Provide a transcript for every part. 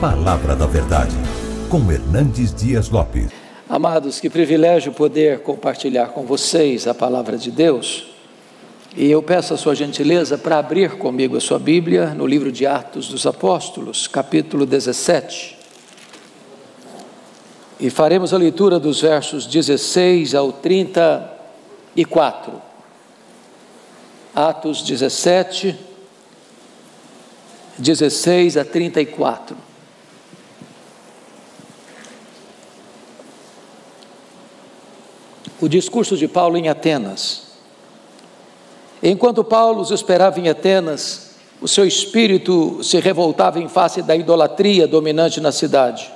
Palavra da Verdade, com Hernandes Dias Lopes. Amados, que privilégio poder compartilhar com vocês a palavra de Deus. E eu peço a sua gentileza para abrir comigo a sua Bíblia no livro de Atos dos Apóstolos, capítulo 17. E faremos a leitura dos versos 16 ao 34. Atos 17, 16 a 34. O discurso de Paulo em Atenas. Enquanto Paulo os esperava em Atenas, o seu espírito se revoltava em face da idolatria dominante na cidade.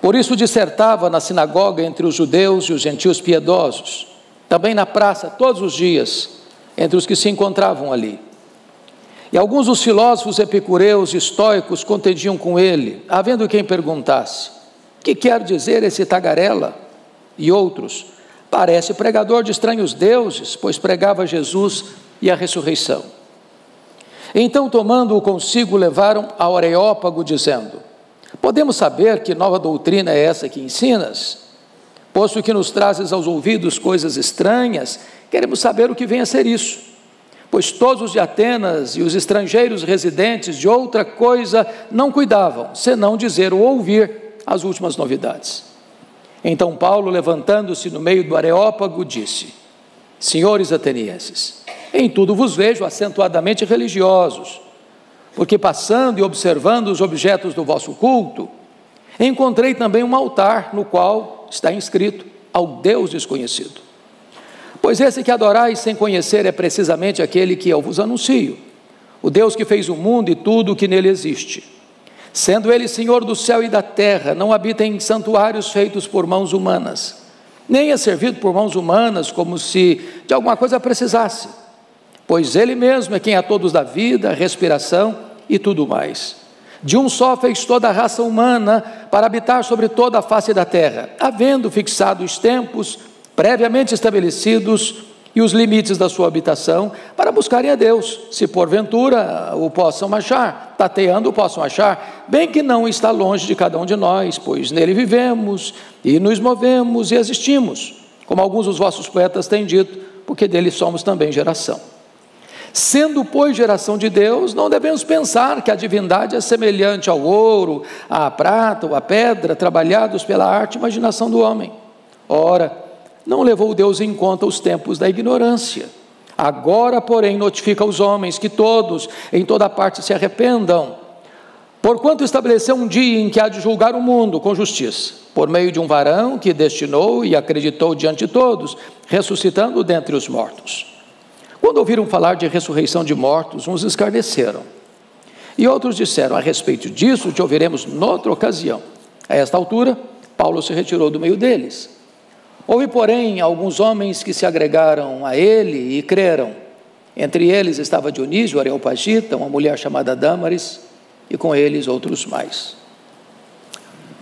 Por isso dissertava na sinagoga entre os judeus e os gentios piedosos, também na praça todos os dias, entre os que se encontravam ali. E alguns dos filósofos epicureus e estoicos contendiam com ele, havendo quem perguntasse: Que quer dizer esse tagarela? E outros, parece pregador de estranhos deuses, pois pregava Jesus e a ressurreição. Então, tomando-o consigo, levaram ao Areópago, dizendo: Podemos saber que nova doutrina é essa que ensinas? Posto que nos trazes aos ouvidos coisas estranhas, queremos saber o que vem a ser isso. Pois todos os de Atenas e os estrangeiros residentes de outra coisa não cuidavam, senão dizer ou ouvir as últimas novidades. Então Paulo, levantando-se no meio do Areópago, disse: Senhores atenienses, em tudo vos vejo acentuadamente religiosos, porque passando e observando os objetos do vosso culto, encontrei também um altar no qual está inscrito ao Deus desconhecido. Pois esse que adorais sem conhecer é precisamente aquele que eu vos anuncio, o Deus que fez o mundo e tudo o que nele existe Sendo ele Senhor do céu e da terra, não habita em santuários feitos por mãos humanas, nem é servido por mãos humanas como se de alguma coisa precisasse, pois ele mesmo é quem a todos dá vida, respiração e tudo mais. De um só fez toda a raça humana para habitar sobre toda a face da terra, havendo fixado os tempos previamente estabelecidos e os limites da sua habitação para buscarem a Deus, se porventura o possam achar, tateando o possam achar, bem que não está longe de cada um de nós, pois nele vivemos e nos movemos e existimos, como alguns dos vossos poetas têm dito, porque dele somos também geração. Sendo, pois, geração de Deus, não devemos pensar que a divindade é semelhante ao ouro, à prata ou à pedra, trabalhados pela arte e imaginação do homem. Ora, não levou Deus em conta os tempos da ignorância. Agora, porém, notifica aos homens que todos, em toda parte, se arrependam, porquanto estabeleceu um dia em que há de julgar o mundo com justiça, por meio de um varão que destinou e acreditou diante de todos, ressuscitando dentre os mortos. Quando ouviram falar de ressurreição de mortos, uns escarneceram. E outros disseram: A respeito disso, te ouviremos noutra ocasião. A esta altura, Paulo se retirou do meio deles. Houve, porém, alguns homens que se agregaram a ele e creram. Entre eles estava Dionísio, Areopagita, uma mulher chamada Dâmaris, e com eles outros mais.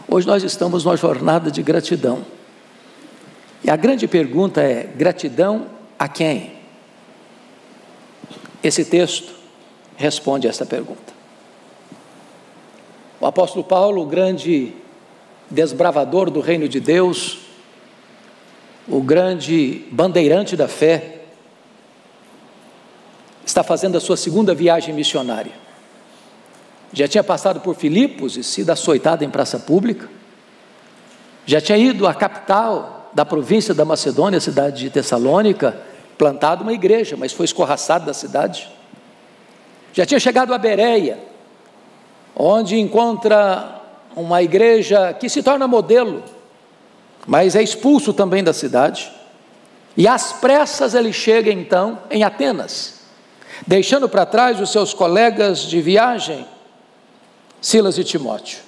Hoje nós estamos numa jornada de gratidão. E a grande pergunta é: gratidão a quem? Esse texto responde esta pergunta. O apóstolo Paulo, o grande desbravador do reino de Deus, o grande bandeirante da fé, está fazendo a sua segunda viagem missionária. Já tinha passado por Filipos e sido açoitado em praça pública. Já tinha ido à capital da província da Macedônia, a cidade de Tessalônica, plantado uma igreja, mas foi escorraçado da cidade. Já tinha chegado a Bereia, onde encontra uma igreja que se torna modelo mas é expulso também da cidade. E às pressas ele chega então em Atenas, deixando para trás os seus colegas de viagem, Silas e Timóteo.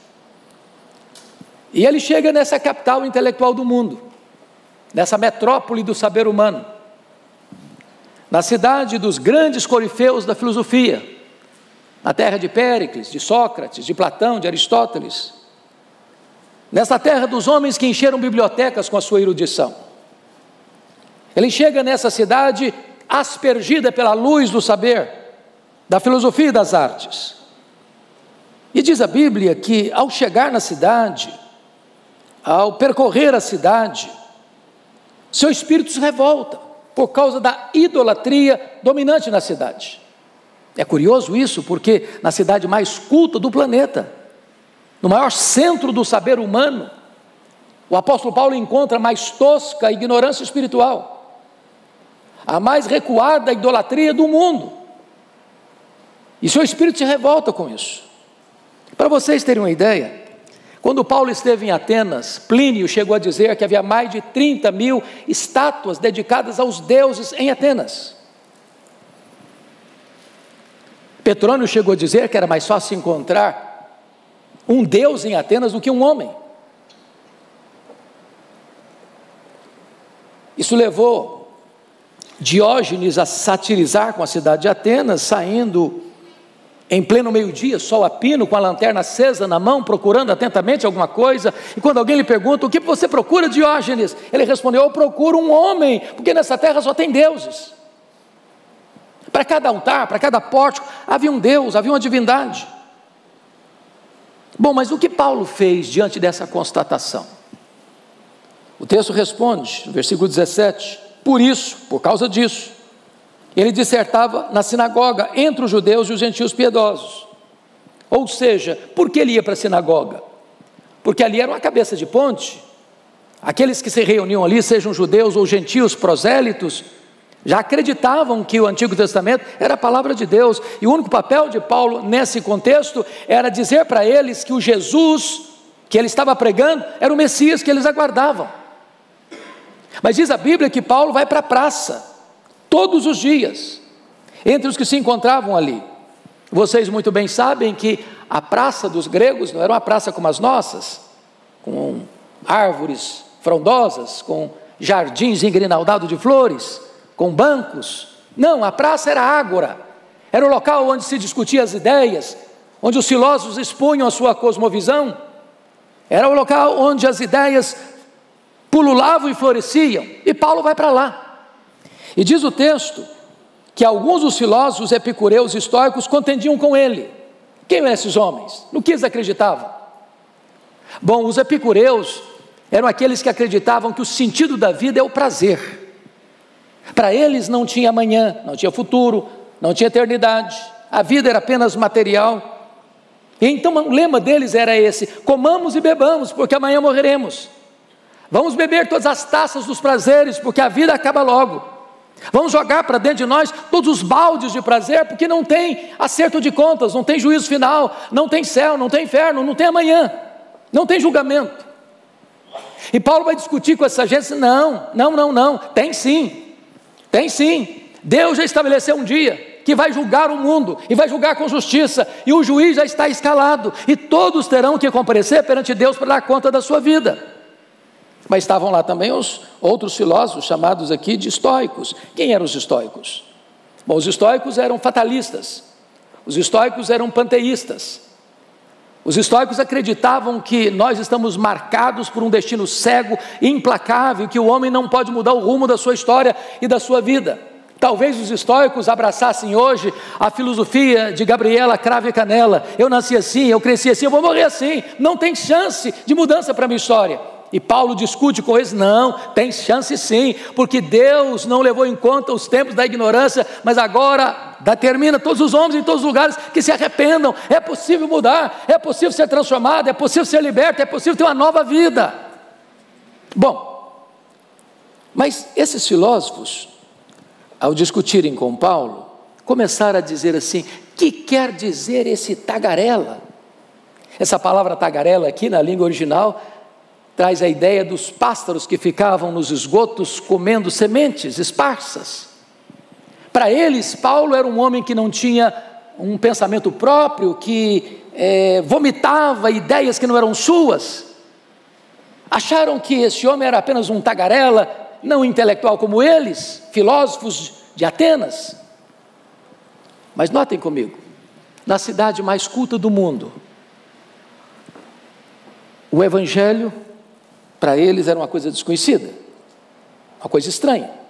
E ele chega nessa capital intelectual do mundo, nessa metrópole do saber humano, na cidade dos grandes corifeus da filosofia, na terra de Péricles, de Sócrates, de Platão, de Aristóteles nessa terra dos homens que encheram bibliotecas com a sua erudição. Ele chega nessa cidade aspergida pela luz do saber, da filosofia e das artes. E diz a Bíblia que ao chegar na cidade, ao percorrer a cidade, seu espírito se revolta por causa da idolatria dominante na cidade. É curioso isso, porque na cidade mais culta do planeta, no maior centro do saber humano, o apóstolo Paulo encontra a mais tosca ignorância espiritual, a mais recuada idolatria do mundo. E seu espírito se revolta com isso. Para vocês terem uma ideia, quando Paulo esteve em Atenas, Plínio chegou a dizer que havia mais de 30 mil estátuas dedicadas aos deuses em Atenas. Petrônio chegou a dizer que era mais fácil encontrar um deus em Atenas do que um homem. Isso levou Diógenes a satirizar com a cidade de Atenas, saindo em pleno meio-dia, sol a pino, com a lanterna acesa na mão, procurando atentamente alguma coisa, e quando alguém lhe pergunta: O que você procura, Diógenes? Ele respondeu: Eu procuro um homem, porque nessa terra só tem deuses. Para cada altar, para cada pórtico, havia um Deus, havia uma divindade. Bom, mas o que Paulo fez diante dessa constatação? O texto responde, no versículo 17: Por isso, por causa disso, ele dissertava na sinagoga entre os judeus e os gentios piedosos. Ou seja, por que ele ia para a sinagoga? Porque ali era uma cabeça de ponte. Aqueles que se reuniam ali, sejam judeus ou gentios prosélitos, já acreditavam que o Antigo Testamento era a palavra de Deus, e o único papel de Paulo nesse contexto era dizer para eles que o Jesus que ele estava pregando era o Messias que eles aguardavam. Mas diz a Bíblia que Paulo vai para a praça, todos os dias, entre os que se encontravam ali. Vocês muito bem sabem que a praça dos gregos não era uma praça como as nossas, com árvores frondosas, com jardins engrinaldados de flores com bancos. Não, a praça era ágora, era o local onde se discutia as ideias, onde os filósofos expunham a sua cosmovisão, era o local onde as ideias pululavam e floresciam, e Paulo vai para lá. E diz o texto que alguns dos filósofos epicureus históricos contendiam com ele. Quem eram esses homens? No que eles acreditavam? Bom, os epicureus eram aqueles que acreditavam que o sentido da vida é o prazer. Para eles não tinha amanhã, não tinha futuro, não tinha eternidade, a vida era apenas material. E então o lema deles era esse: comamos e bebamos, porque amanhã morreremos. Vamos beber todas as taças dos prazeres, porque a vida acaba logo. Vamos jogar para dentro de nós todos os baldes de prazer, porque não tem acerto de contas, não tem juízo final, não tem céu, não tem inferno, não tem amanhã, não tem julgamento. E Paulo vai discutir com essa gente: não, não, não, não, tem sim. Tem sim. Deus já estabeleceu um dia que vai julgar o mundo e vai julgar com justiça, e o juiz já está escalado, e todos terão que comparecer perante Deus para dar conta da sua vida. Mas estavam lá também os outros filósofos, chamados aqui de estoicos. Quem eram os estoicos? Bom, os estoicos eram fatalistas, os estoicos eram panteístas. Os estoicos acreditavam que nós estamos marcados por um destino cego implacável, que o homem não pode mudar o rumo da sua história e da sua vida. Talvez os estoicos abraçassem hoje a filosofia de Gabriela Crave Canela. Eu nasci assim, eu cresci assim, eu vou morrer assim. Não tem chance de mudança para a minha história. E Paulo discute com eles: não, tem chance sim, porque Deus não levou em conta os tempos da ignorância, mas agora determina todos os homens em todos os lugares que se arrependam. É possível mudar, é possível ser transformado, é possível ser liberto, é possível ter uma nova vida. Bom, mas esses filósofos, ao discutirem com Paulo, começaram a dizer assim: que quer dizer esse tagarela? Essa palavra tagarela aqui na língua original traz a ideia dos pássaros que ficavam nos esgotos comendo sementes esparsas. Para eles, Paulo era um homem que não tinha um pensamento próprio, que é, vomitava ideias que não eram suas. Acharam que esse homem era apenas um tagarela, não intelectual como eles, filósofos de Atenas. Mas notem comigo, na cidade mais culta do mundo, o Evangelho para eles era uma coisa desconhecida, uma coisa estranha.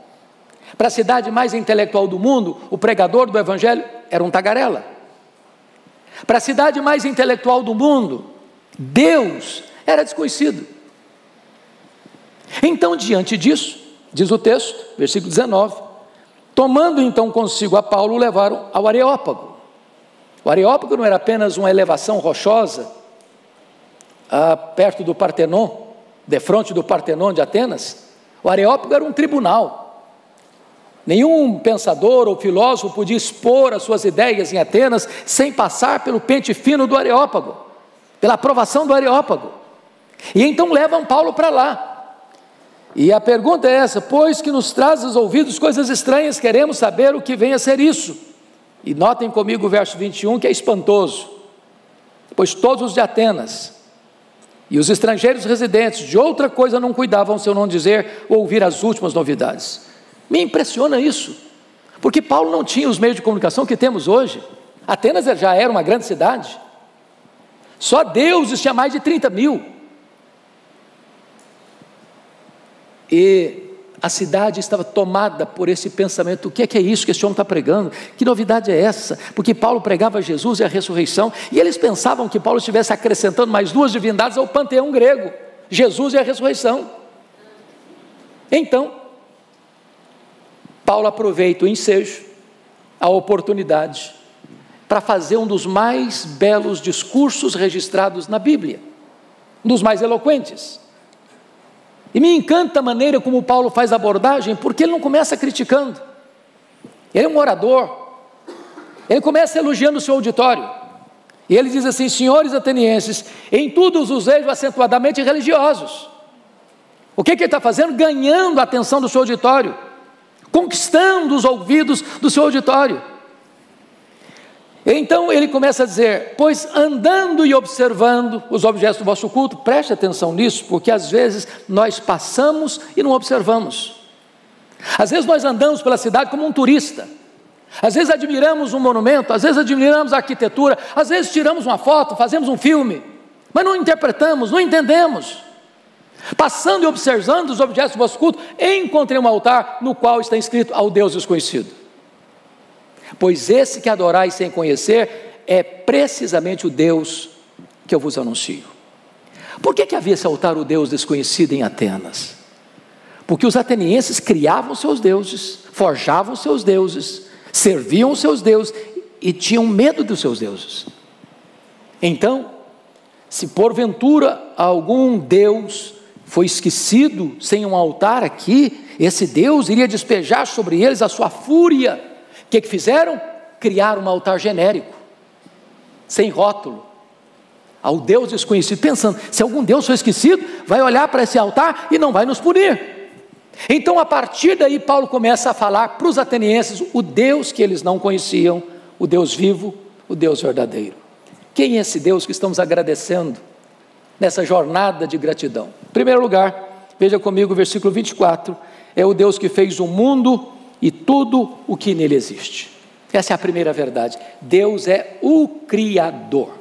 Para a cidade mais intelectual do mundo, o pregador do Evangelho era um tagarela. para a cidade mais intelectual do mundo, Deus era desconhecido. Então, diante disso, diz o texto, versículo 19: tomando então consigo a Paulo, o levaram ao Areópago. O Areópago não era apenas uma elevação rochosa, ah, perto do Partenon, de frente do Partenon de Atenas. O Areópago era um tribunal. Nenhum pensador ou filósofo podia expor as suas ideias em Atenas sem passar pelo pente fino do Areópago, pela aprovação do Areópago. E então levam Paulo para lá. E a pergunta é essa: pois que nos traz aos ouvidos coisas estranhas, queremos saber o que vem a ser isso. E notem comigo o verso 21 que é espantoso. Pois todos os de Atenas e os estrangeiros residentes de outra coisa não cuidavam se eu não dizer ou ouvir as últimas novidades. Me impressiona isso, porque Paulo não tinha os meios de comunicação que temos hoje. Atenas já era uma grande cidade. Só deuses tinha mais de 30 mil. E a cidade estava tomada por esse pensamento: o que é, que é isso que esse homem está pregando? Que novidade é essa? Porque Paulo pregava Jesus e a ressurreição, e eles pensavam que Paulo estivesse acrescentando mais duas divindades ao panteão grego: Jesus e a ressurreição. Então, Paulo aproveita o ensejo, a oportunidade, para fazer um dos mais belos discursos registrados na Bíblia, um dos mais eloquentes. E me encanta a maneira como Paulo faz a abordagem, porque ele não começa criticando. Ele é um orador. Ele começa elogiando o seu auditório. E ele diz assim: Senhores atenienses, em tudo os vejo acentuadamente religiosos. O que, que ele está fazendo? Ganhando a atenção do seu auditório, conquistando os ouvidos do seu auditório. Então ele começa a dizer: Pois andando e observando os objetos do vosso culto, preste atenção nisso, porque às vezes nós passamos e não observamos. Às vezes nós andamos pela cidade como um turista. Às vezes admiramos um monumento, às vezes admiramos a arquitetura, às vezes tiramos uma foto, fazemos um filme, mas não interpretamos, não entendemos. Passando e observando os objetos do vosso culto, encontrei um altar no qual está escrito ao Deus desconhecido. Pois esse que adorais sem conhecer é precisamente o Deus que eu vos anuncio. Por que, que havia esse altar, o Deus desconhecido em Atenas? Porque os atenienses criavam seus deuses, forjavam seus deuses, serviam seus deuses e tinham medo dos seus deuses. Então, se porventura algum Deus foi esquecido sem um altar aqui, esse Deus iria despejar sobre eles a sua fúria que, que fizeram? Criaram um altar genérico, sem rótulo, ao Deus desconhecido, pensando: se algum Deus foi esquecido, vai olhar para esse altar e não vai nos punir. Então, a partir daí, Paulo começa a falar para os atenienses o Deus que eles não conheciam, o Deus vivo, o Deus verdadeiro. Quem é esse Deus que estamos agradecendo nessa jornada de gratidão? Primeiro lugar, veja comigo o versículo 24: é o Deus que fez o mundo e tudo o que nele existe. Essa é a primeira verdade. Deus é o Criador.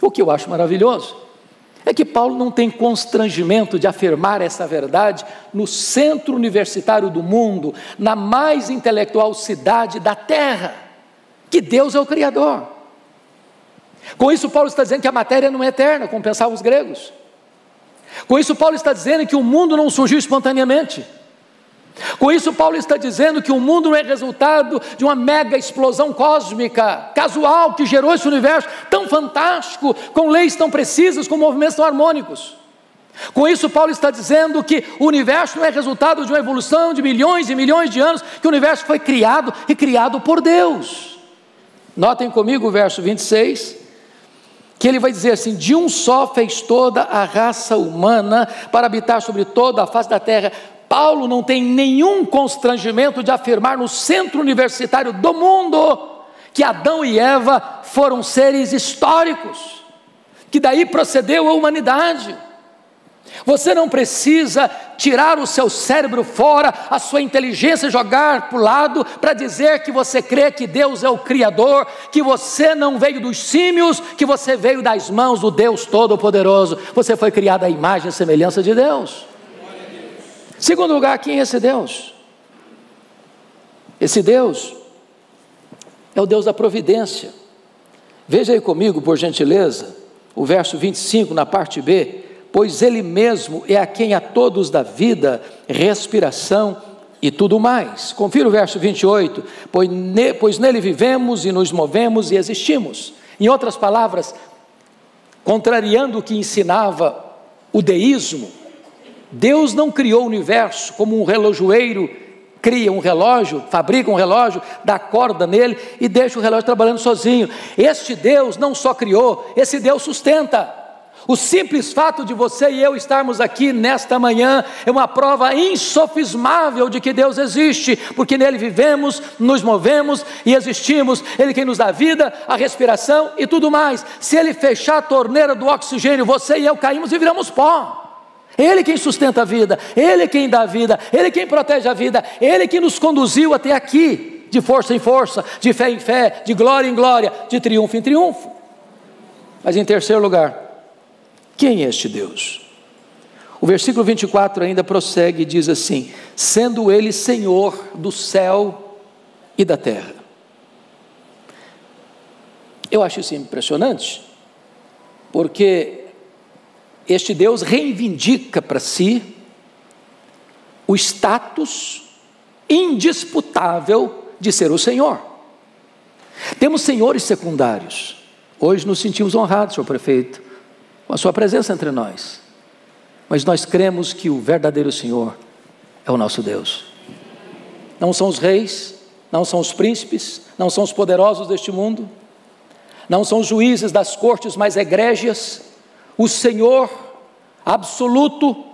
O que eu acho maravilhoso é que Paulo não tem constrangimento de afirmar essa verdade no centro universitário do mundo, na mais intelectual cidade da terra, que Deus é o Criador. Com isso, Paulo está dizendo que a matéria não é eterna, como pensavam os gregos. Com isso, Paulo está dizendo que o mundo não surgiu espontaneamente. Com isso, Paulo está dizendo que o mundo não é resultado de uma mega explosão cósmica, casual, que gerou esse universo tão fantástico, com leis tão precisas, com movimentos tão harmônicos. Com isso, Paulo está dizendo que o universo não é resultado de uma evolução de milhões e milhões de anos, que o universo foi criado e criado por Deus. Notem comigo o verso 26, que ele vai dizer assim: De um só fez toda a raça humana para habitar sobre toda a face da terra Paulo não tem nenhum constrangimento de afirmar no centro universitário do mundo que Adão e Eva foram seres históricos, que daí procedeu a humanidade. Você não precisa tirar o seu cérebro fora, a sua inteligência jogar para o lado, para dizer que você crê que Deus é o Criador, que você não veio dos símios, que você veio das mãos do Deus Todo-Poderoso. Você foi criado à imagem e semelhança de Deus. Segundo lugar, quem é esse Deus? Esse Deus é o Deus da providência. Veja aí comigo, por gentileza, o verso 25 na parte B. Pois Ele mesmo é a quem a todos dá vida, respiração e tudo mais. Confira o verso 28. Pois, ne, pois nele vivemos e nos movemos e existimos. Em outras palavras, contrariando o que ensinava o deísmo, Deus não criou o universo como um relojoeiro cria um relógio, fabrica um relógio, dá corda nele e deixa o relógio trabalhando sozinho. Este Deus não só criou, esse Deus sustenta. O simples fato de você e eu estarmos aqui nesta manhã é uma prova insofismável de que Deus existe, porque nele vivemos, nos movemos e existimos. Ele quem nos dá vida, a respiração e tudo mais. Se ele fechar a torneira do oxigênio, você e eu caímos e viramos pó. Ele quem sustenta a vida, Ele quem dá a vida, Ele quem protege a vida, Ele que nos conduziu até aqui, de força em força, de fé em fé, de glória em glória, de triunfo em triunfo. Mas em terceiro lugar, quem é este Deus? O versículo 24 ainda prossegue e diz assim: sendo Ele Senhor do céu e da terra. Eu acho isso impressionante, porque este Deus reivindica para si o status indisputável de ser o Senhor. Temos senhores secundários. Hoje nos sentimos honrados, senhor prefeito, com a sua presença entre nós. Mas nós cremos que o verdadeiro Senhor é o nosso Deus. Não são os reis, não são os príncipes, não são os poderosos deste mundo, não são os juízes das cortes mais egrégias, o Senhor absoluto,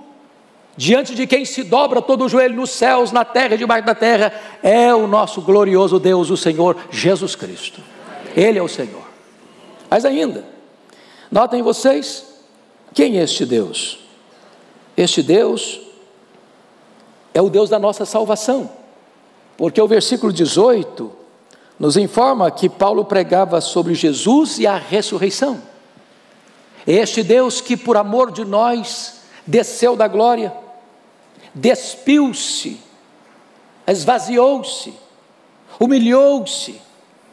diante de quem se dobra todo o joelho nos céus, na terra e debaixo da terra, é o nosso glorioso Deus, o Senhor Jesus Cristo. Ele é o Senhor. Mas ainda, notem vocês, quem é este Deus? Este Deus é o Deus da nossa salvação, porque o versículo 18 nos informa que Paulo pregava sobre Jesus e a ressurreição. Este Deus que, por amor de nós, desceu da glória, despiu-se, esvaziou-se, humilhou-se,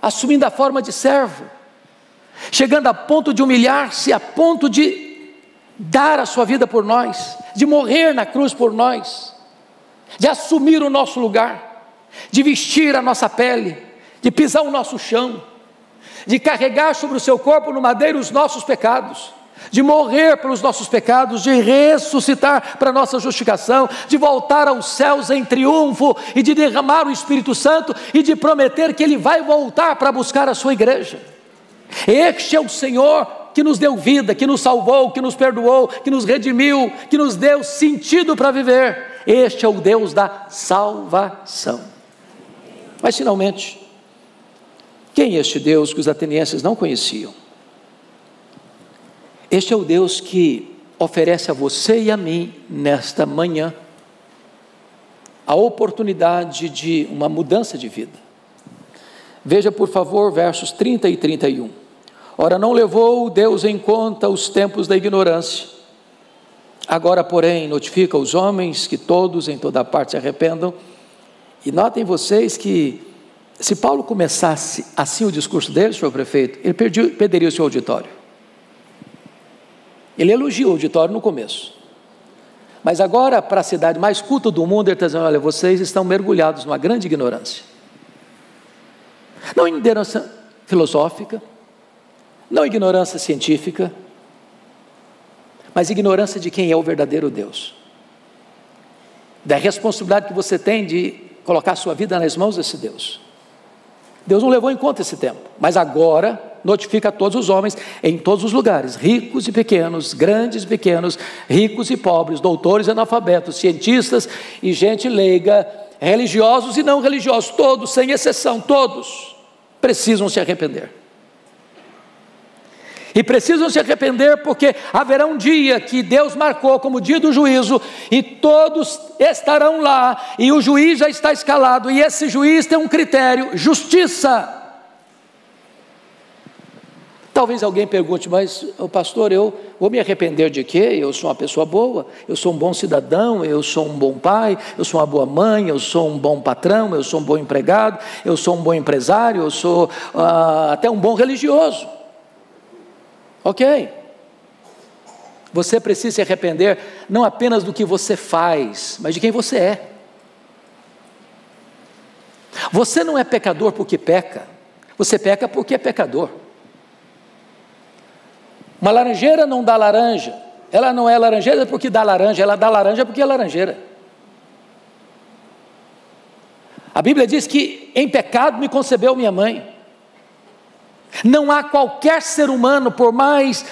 assumindo a forma de servo, chegando a ponto de humilhar-se, a ponto de dar a sua vida por nós, de morrer na cruz por nós, de assumir o nosso lugar, de vestir a nossa pele, de pisar o nosso chão, de carregar sobre o seu corpo no madeiro os nossos pecados de morrer pelos nossos pecados, de ressuscitar para nossa justificação, de voltar aos céus em triunfo e de derramar o Espírito Santo e de prometer que Ele vai voltar para buscar a sua igreja. Este é o Senhor que nos deu vida, que nos salvou, que nos perdoou, que nos redimiu, que nos deu sentido para viver. Este é o Deus da salvação. Mas finalmente, quem é este Deus que os atenienses não conheciam? Este é o Deus que oferece a você e a mim, nesta manhã, a oportunidade de uma mudança de vida. Veja, por favor, versos 30 e 31. Ora, não levou Deus em conta os tempos da ignorância. Agora, porém, notifica aos homens que todos em toda parte se arrependam. E notem vocês que, se Paulo começasse assim o discurso dele, senhor prefeito, ele perderia o seu auditório. Ele elogia o auditório no começo. Mas agora, para a cidade mais culta do mundo, ele está dizendo: olha, vocês estão mergulhados numa grande ignorância. Não ignorância filosófica, não ignorância científica, mas ignorância de quem é o verdadeiro Deus. Da responsabilidade que você tem de colocar sua vida nas mãos desse Deus. Deus não levou em conta esse tempo, mas agora notifica a todos os homens em todos os lugares, ricos e pequenos, grandes e pequenos, ricos e pobres, doutores e analfabetos, cientistas e gente leiga, religiosos e não religiosos, todos, sem exceção, todos precisam se arrepender. E precisam se arrepender porque haverá um dia que Deus marcou como dia do juízo, e todos estarão lá, e o juiz já está escalado, e esse juiz tem um critério: justiça. Talvez alguém pergunte, mas pastor, eu vou me arrepender de quê? Eu sou uma pessoa boa, eu sou um bom cidadão, eu sou um bom pai, eu sou uma boa mãe, eu sou um bom patrão, eu sou um bom empregado, eu sou um bom empresário, eu sou uh, até um bom religioso. Ok. Você precisa se arrepender não apenas do que você faz, mas de quem você é. Você não é pecador porque peca, você peca porque é pecador. Uma laranjeira não dá laranja, ela não é laranjeira porque dá laranja, ela dá laranja porque é laranjeira. A Bíblia diz que em pecado me concebeu minha mãe. Não há qualquer ser humano, por mais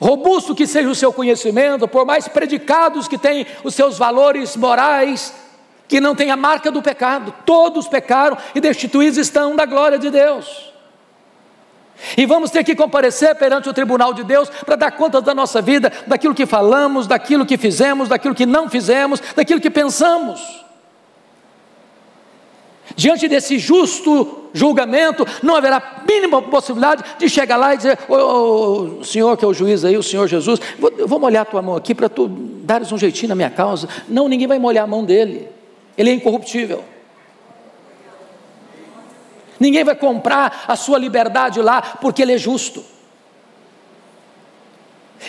robusto que seja o seu conhecimento, por mais predicados que tenham os seus valores morais, que não tenha marca do pecado. Todos pecaram e destituídos estão da glória de Deus. E vamos ter que comparecer perante o tribunal de Deus para dar conta da nossa vida, daquilo que falamos, daquilo que fizemos, daquilo que não fizemos, daquilo que pensamos. Diante desse justo julgamento, não haverá mínima possibilidade de chegar lá e dizer: o senhor que é o juiz aí, o senhor Jesus, vou, vou molhar a tua mão aqui para tu dares um jeitinho na minha causa. Não, ninguém vai molhar a mão dele, ele é incorruptível. Ninguém vai comprar a sua liberdade lá porque ele é justo.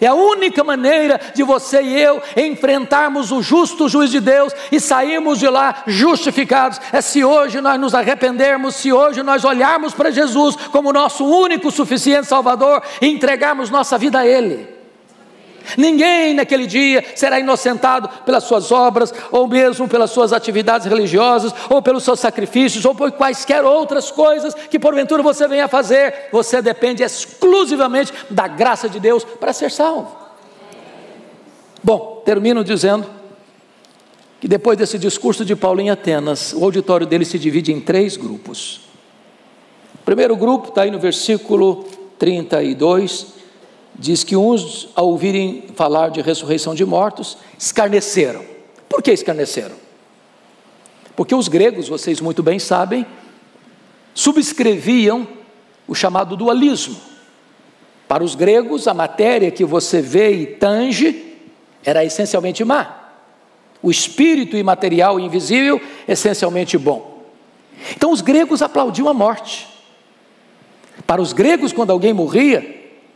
É a única maneira de você e eu enfrentarmos o justo juiz de Deus e sairmos de lá justificados. É se hoje nós nos arrependermos, se hoje nós olharmos para Jesus como nosso único suficiente Salvador e entregarmos nossa vida a Ele. Ninguém naquele dia será inocentado pelas suas obras, ou mesmo pelas suas atividades religiosas, ou pelos seus sacrifícios, ou por quaisquer outras coisas que porventura você venha a fazer. Você depende exclusivamente da graça de Deus para ser salvo. Bom, termino dizendo que depois desse discurso de Paulo em Atenas, o auditório dele se divide em três grupos. O primeiro grupo está aí no versículo 32 diz que uns, ao ouvirem falar de ressurreição de mortos, escarneceram. Por que escarneceram? Porque os gregos, vocês muito bem sabem, subscreviam o chamado dualismo. Para os gregos, a matéria que você vê e tange era essencialmente má. O espírito imaterial e invisível, essencialmente bom. Então os gregos aplaudiam a morte. Para os gregos, quando alguém morria,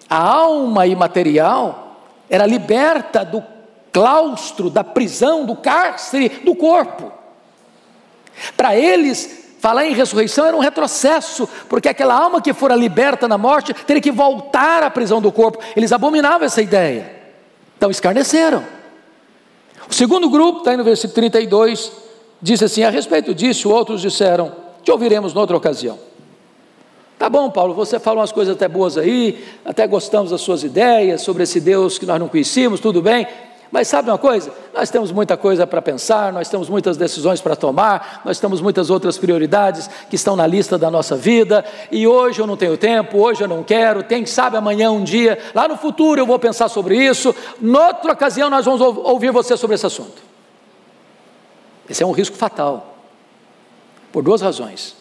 a alma imaterial era liberta do claustro, da prisão, do cárcere do corpo. Para eles, falar em ressurreição era um retrocesso, porque aquela alma que fora liberta na morte teria que voltar à prisão do corpo. Eles abominavam essa ideia. Então escarneceram. O segundo grupo, está aí no versículo 32, diz assim: a respeito disso, outros disseram: te ouviremos noutra ocasião. Tá bom, Paulo, você fala umas coisas até boas aí, até gostamos das suas ideias sobre esse Deus que nós não conhecíamos, tudo bem. Mas sabe uma coisa? Nós temos muita coisa para pensar, nós temos muitas decisões para tomar, nós temos muitas outras prioridades que estão na lista da nossa vida, e hoje eu não tenho tempo, hoje eu não quero, quem sabe amanhã, um dia, lá no futuro eu vou pensar sobre isso, noutra ocasião nós vamos ouvir você sobre esse assunto. Esse é um risco fatal, por duas razões.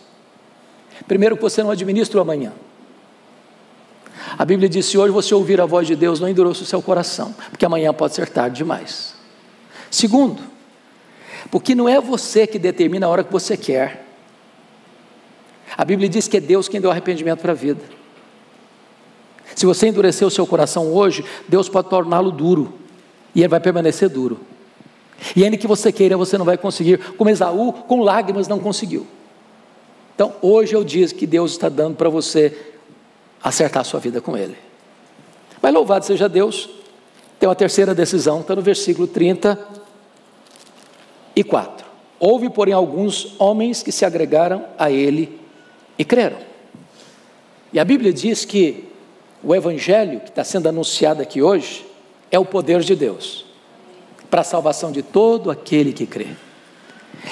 Primeiro, que você não administra o amanhã. A Bíblia diz: se hoje você ouvir a voz de Deus, não endurece o seu coração, porque amanhã pode ser tarde demais. Segundo, porque não é você que determina a hora que você quer. A Bíblia diz que é Deus quem deu arrependimento para a vida. Se você endurecer o seu coração hoje, Deus pode torná-lo duro, e ele vai permanecer duro. E ainda que você queira, você não vai conseguir, como Esaú, com lágrimas, não conseguiu. Então, hoje é o dia que Deus está dando para você acertar a sua vida com Ele. Mas louvado seja Deus, tem uma terceira decisão, está no versículo 34. Houve, porém, alguns homens que se agregaram a Ele e creram. E a Bíblia diz que o Evangelho que está sendo anunciado aqui hoje é o poder de Deus para a salvação de todo aquele que crê.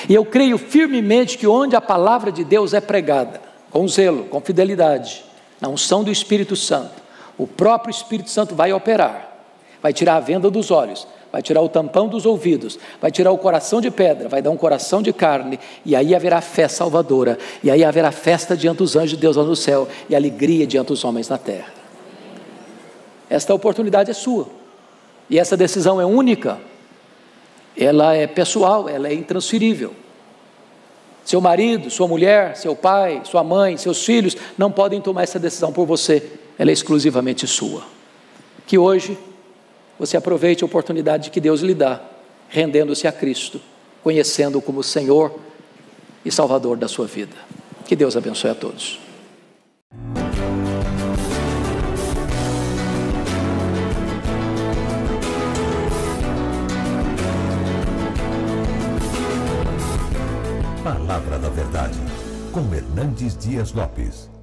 E eu creio firmemente que onde a palavra de Deus é pregada, com zelo, com fidelidade, na unção do Espírito Santo, o próprio Espírito Santo vai operar, vai tirar a venda dos olhos, vai tirar o tampão dos ouvidos, vai tirar o coração de pedra, vai dar um coração de carne, e aí haverá fé salvadora, e aí haverá festa diante dos anjos de Deus lá no céu, e alegria diante dos homens na terra. Esta oportunidade é sua, e essa decisão é única ela é pessoal, ela é intransferível. Seu marido, sua mulher, seu pai, sua mãe, seus filhos não podem tomar essa decisão por você. ela é exclusivamente sua. Que hoje você aproveite a oportunidade que Deus lhe dá, rendendo-se a Cristo, conhecendo-o como Senhor e Salvador da sua vida. Que Deus abençoe a todos. Com Hernandes Dias Lopes.